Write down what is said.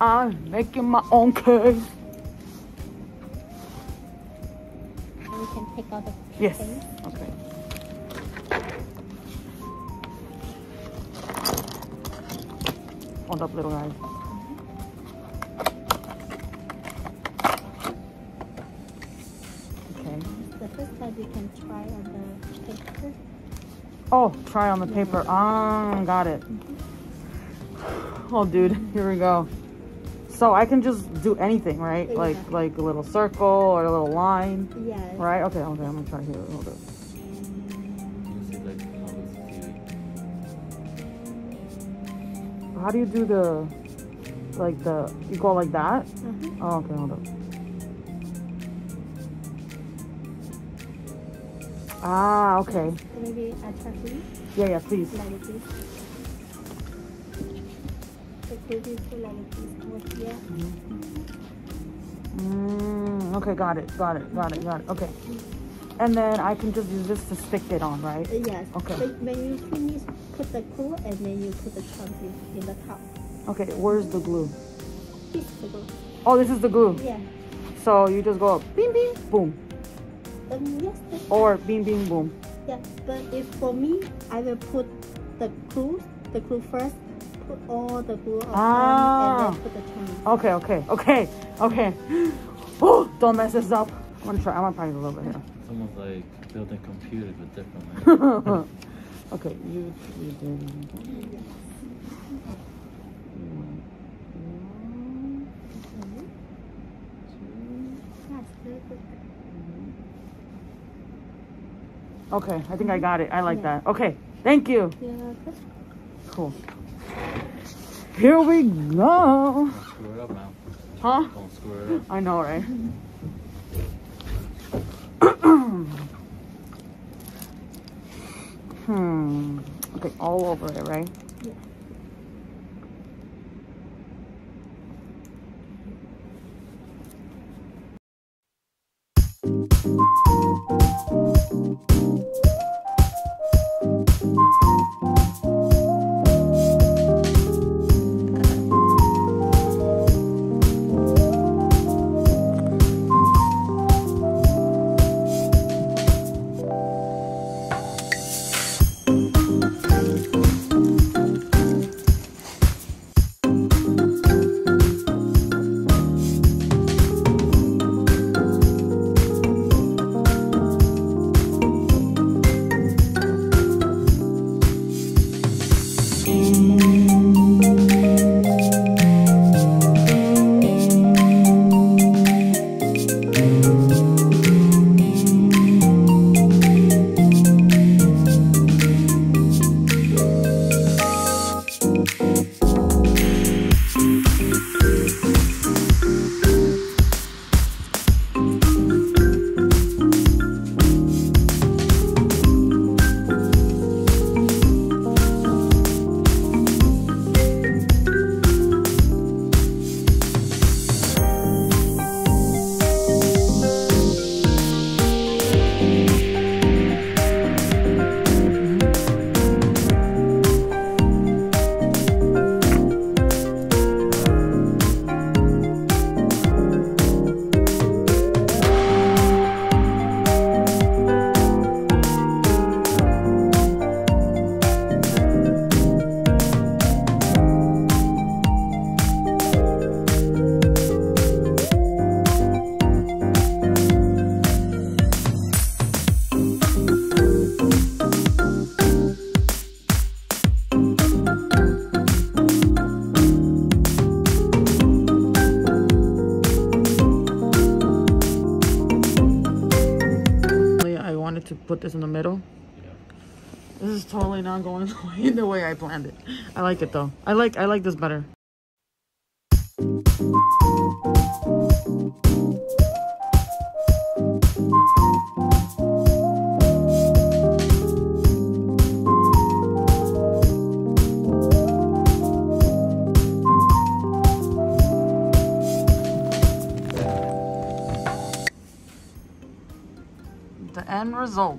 I'm making my own cake. We can take out the Yes. things. Okay. Hold up, little guys. Okay. The first time we can try on the paper. Oh, try on the paper. Ah, got it. Oh, dude, here we go. So I can just do anything, right? Yeah. Like like a little circle or a little line, Yes. right? Okay, okay, I'm gonna try here. Hold up. You see like how do you do the like the you go like that? Uh-huh. Oh, okay, hold up. Ah, okay. Maybe I try. Yeah, yeah, please. The like this over here. Mm, okay, got it, got it, got it, got it. Okay. And then I can just use this to stick it on, right? Uh, Yes. Okay. When, when you finish, put the glue and then you put the chunky in the top. Okay, where's the glue? This is the glue. Oh, this is the glue. Yeah. So you just go up, bing, bing, boom. Um, yes. Or bing, bing, boom. Yeah, but if for me, I will put the glue, the glue first, put all the glue on Ah. and then put the chunky. Okay, okay, okay, okay. Oh, don't mess this up. I'm gonna try, I'm gonna practice a little bit here. It's almost like building computers but differently. okay, you, you did. Yes. Okay, I think I got it. I like Yeah. that. Okay, thank you. Yeah, good. Cool. Here we go. Huh? I know, right? hmm. Okay, all over it, right? Yeah. I put this in the middle. Yeah. This is totally not going the way, the way I planned it. I like it though. I like I like this better. The end result.